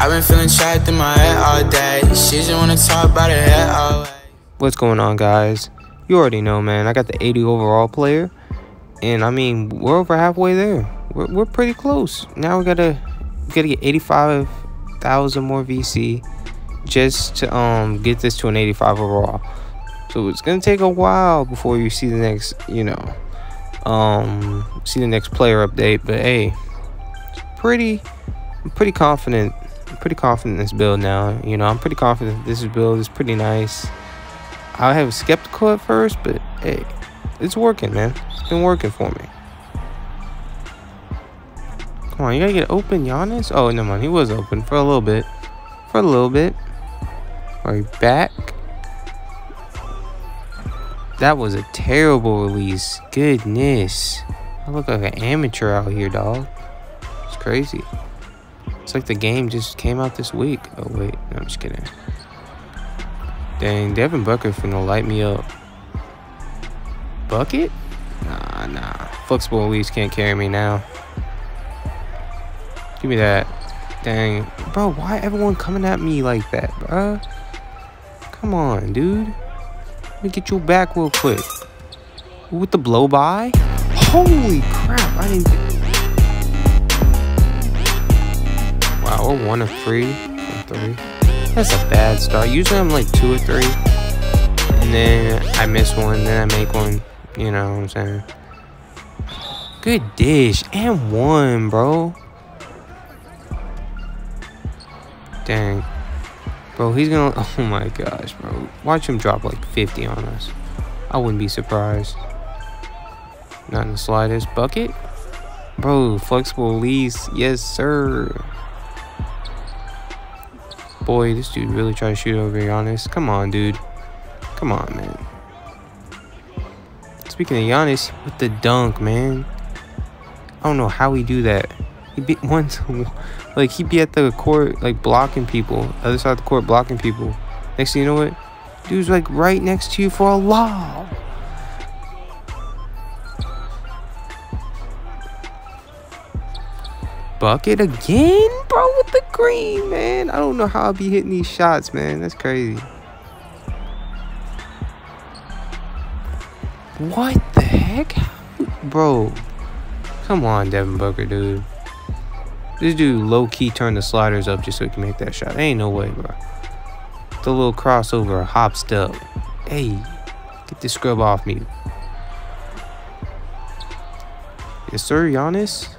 I've been feeling trapped in my head all day. She just wanna talk about her head all day. What's going on, guys? You already know, man. I got the 80 overall player, and I mean, we're over halfway there. We're, we're pretty close. Now we gotta we gotta get 85,000 more VC just to um get this to an 85 overall. So it's gonna take a while before you see the next, you know, um, see the next player update. But hey, pretty, I'm pretty confident. Pretty confident in this build now. You know, I'm pretty confident this build is pretty nice. I have a skeptical at first, but hey, it's working, man. It's been working for me. Come on, you gotta get open, Giannis. Oh, no, man, he was open for a little bit. For a little bit. You back? That was a terrible release. Goodness. I look like an amateur out here, dog. It's crazy. It's like the game just came out this week. Oh, wait. No, I'm just kidding. Dang, Devin Booker finna light me up. Bucket? Nah, nah. Flexible release can't carry me now. Give me that. Dang. Bro, why everyone coming at me like that, bro? Come on, dude. Let me get you back real quick. With the blow by? Holy crap, I didn't Wow, we're one of three three. That's a bad start. Usually I'm like two or three. And then I miss one, then I make one. You know what I'm saying? Good dish. And one, bro. Dang. Bro, he's gonna... Oh my gosh, bro. Watch him drop like 50 on us. I wouldn't be surprised. Not in the slightest. Bucket? Bro, flexible lease. Yes, sir. Boy, this dude really tried to shoot over Giannis. Come on, dude. Come on, man. Speaking of Giannis, with the dunk, man. I don't know how he do that. He be once, like he be at the court, like blocking people, other side of the court, blocking people. Next thing you know, what dude's like right next to you for a lob. Bucket again, bro, the green, man. I don't know how I'll be hitting these shots, man. That's crazy. What the heck? Bro, come on, Devin Booker, dude. This dude low-key turned the sliders up just so he can make that shot. Ain't no way, bro. The little crossover, hop step. Hey, get this scrub off me. Yes, sir, Giannis.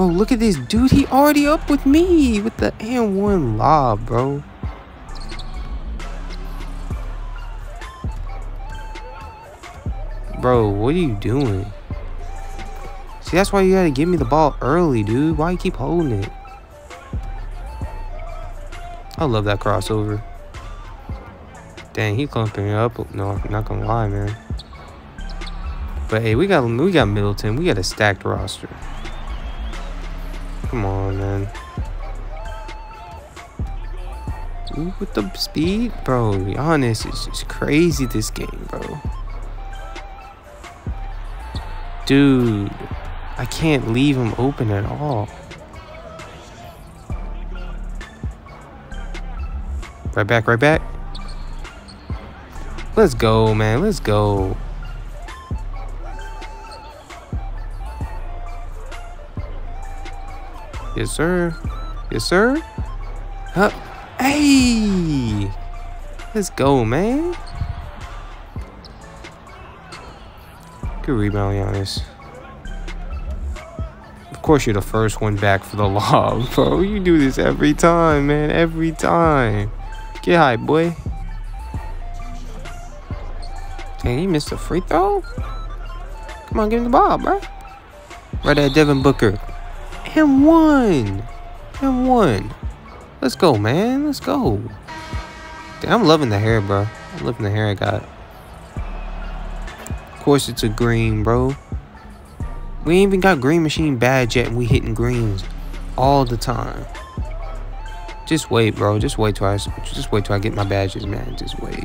Bro, look at this dude. He already up with me with the and one lob, bro. Bro, what are you doing? See, that's why you gotta give me the ball early, dude. Why you keep holding it? I love that crossover. Dang, he clumping up. No, I'm not gonna lie, man. But hey, we got we got Middleton. We got a stacked roster. Come on, man. Ooh, with the speed, bro. Honest, it's just crazy this game, bro. Dude, I can't leave him open at all. Right back, right back. Let's go, man. Let's go. Yes, sir. Yes, sir. Huh. Hey! Let's go, man. Good rebound, Giannis. Of course, you're the first one back for the lob, bro. You do this every time, man. Every time. Get high, boy. Dang, he missed a free throw? Come on, give him the ball, bro. Right at Devin Booker. And one. And one. Let's go, man. Let's go. I'm loving the hair, bro. I'm loving the hair I got. Of course, it's a green, bro. We ain't even got green machine badge yet, and we hitting greens all the time. Just wait, bro. Just wait till I just wait till I get my badges, man. Just wait.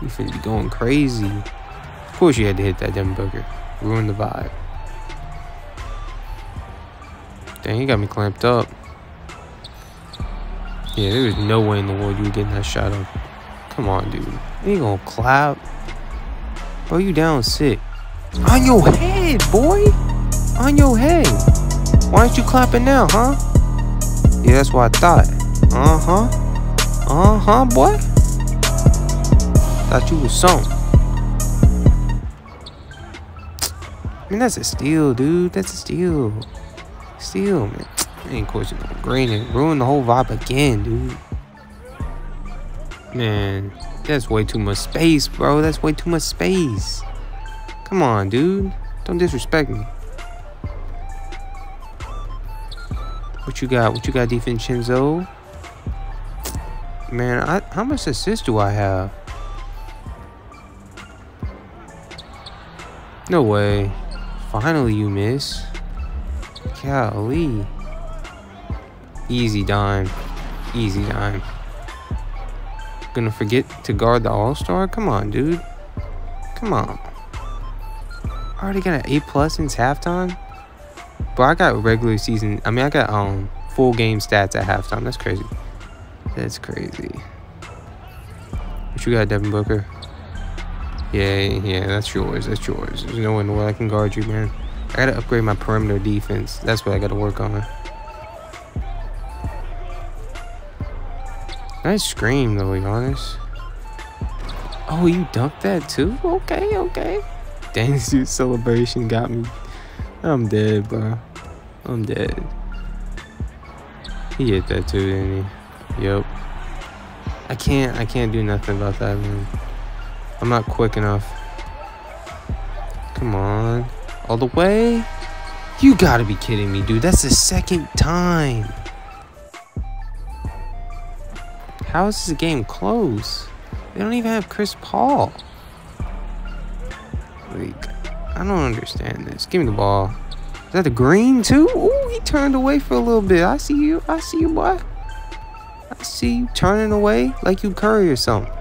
You finna be going crazy. Of course, you had to hit that Devin Booker. Ruin the vibe. Dang, he got me clamped up. Yeah, there was no way in the world you were getting that shot up. Come on, dude. You ain't gonna clap. Bro, you down sick. On your head, boy. On your head. Why aren't you clapping now, huh? Yeah, that's what I thought. Uh-huh. Uh-huh, boy. Thought you was some. I mean, that's a steal, dude. That's a steal. Steal, man. ain't coaching no green and ruin the whole vibe again, dude. Man, that's way too much space, bro. That's way too much space. Come on, dude. Don't disrespect me. What you got? What you got, DiVincenzo? Man, I, how much assist do I have? No way. Finally, you miss. Golly. Easy dime. Easy dime. Gonna forget to guard the All-Star? Come on, dude. Come on. Already got an A plus since halftime? Bro, I got regular season. I mean, I got um full game stats at halftime. That's crazy. That's crazy. What you got, Devin Booker? Yeah, yeah, that's yours. That's yours. There's no one where I can guard you, man. I gotta upgrade my perimeter defense. That's what I gotta work on. Nice scream, though, Giannis. Oh, you dunked that too? Okay, okay. Dang, dude, celebration got me. I'm dead, bro. I'm dead. He hit that too, didn't he? Yep. I can't, I can't do nothing about that, man. I'm not quick enough. Come on. All the way? You gotta be kidding me, dude. That's the second time. How is this game close? They don't even have Chris Paul. Like, I don't understand this. Give me the ball. Is that the green too? Ooh, he turned away for a little bit. I see you. I see you, boy. I see you turning away like you Curry or something.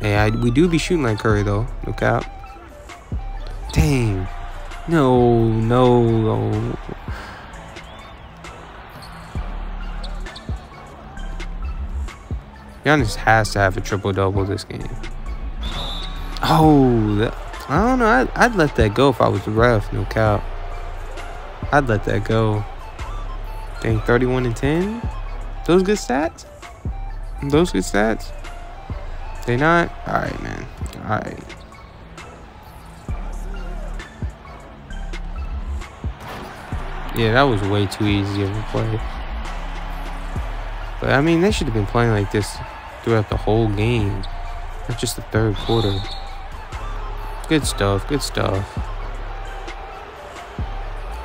Hey, I, we do be shooting like Curry though. Look out. Dang. No, no, no. Giannis has to have a triple double this game. Oh, that, I don't know. I'd, I'd let that go if I was the ref. No cap. I'd let that go. Dang, 31 and 10. Those good stats. Those good stats. They not? Alright, man. Alright. Yeah, that was way too easy of a play. But I mean, they should have been playing like this throughout the whole game, not just the third quarter. Good stuff, good stuff.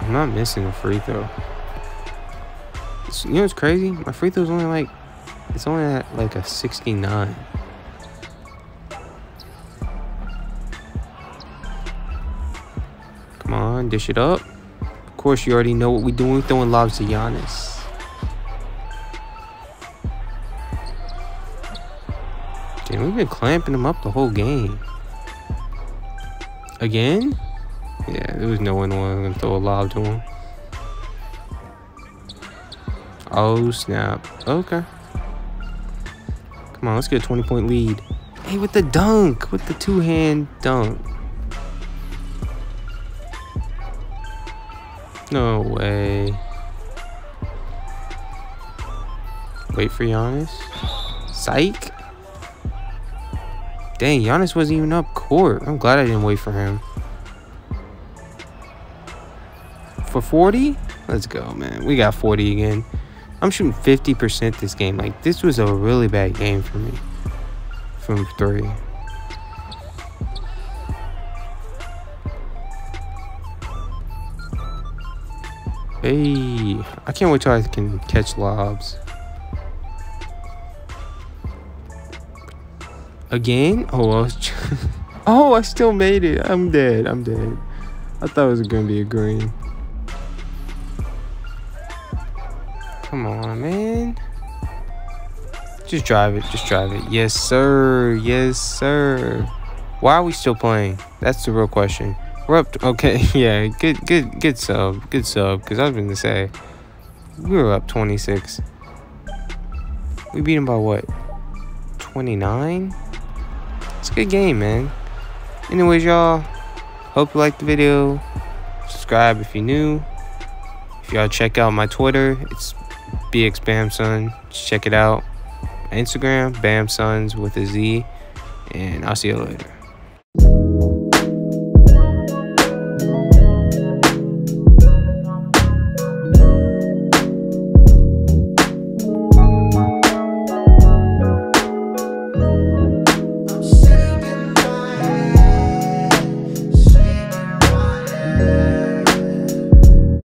I'm not missing a free throw. It's, you know what's crazy? My free throw's only like, it's only at like a 69. Come on, dish it up. Of course, you already know what we're doing. We're throwing lobs to Giannis. Damn, we've been clamping him up the whole game. Again? Yeah, there was no one going to throw a lob to him. Oh, snap. Okay. Come on, let's get a 20 point lead. Hey, with the dunk, with the two hand dunk. No way. Wait for Giannis. Psych. Dang, Giannis wasn't even up court. I'm glad I didn't wait for him. For 40? Let's go, man. We got 40 again. I'm shooting 50% this game. Like, this was a really bad game for me. From three. Hey, I can't wait till I can catch lobs. Again? Oh, I was oh, I still made it. I'm dead. I'm dead. I thought it was gonna be a green. Come on, man. Just drive it. Just drive it. Yes, sir. Yes, sir. Why are we still playing? That's the real question. We're up. To, okay, yeah, good, good, good sub, good sub. Cause I was gonna say we were up 26. We beat him by what? 29. It's a good game, man. Anyways, y'all. Hope you liked the video. Subscribe if you're new. If y'all check out my Twitter, it's BX Bamson. Just check it out. Instagram, Bam Sons with a Z. And I'll see you later.